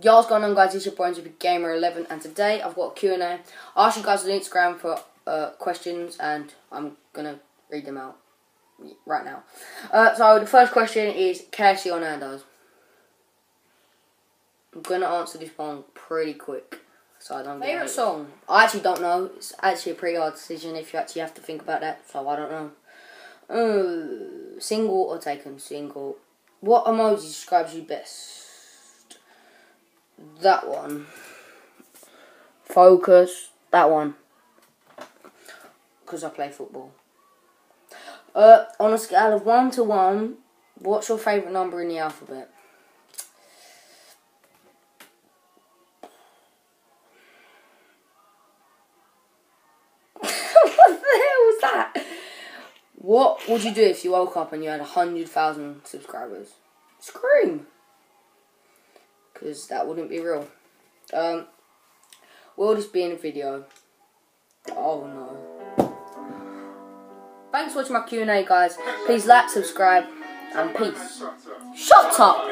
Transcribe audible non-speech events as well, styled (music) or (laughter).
What's going on guys, it's your boy Gamer11 and today I've got a Q&A. I asked you guys on Instagram for uh, questions and I'm gonna read them out right now. Uh, so the first question is KFC or Nando's? I'm gonna answer this one pretty quick so I don't Favourite song? I actually don't know. It's actually a pretty hard decision if you actually have to think about that, so I don't know. Uh, single or taken? Single. What emoji describes you best? That one. Focus, that one. Because I play football. Uh, on a scale of 1 to 1, what's your favourite number in the alphabet? (laughs) what the hell was that? What would you do if you woke up and you had 100,000 subscribers? Scream! Because that wouldn't be real. Um, will this be in a video? Oh no. Thanks for watching my Q&A guys. Please like, subscribe, and peace. Shut up!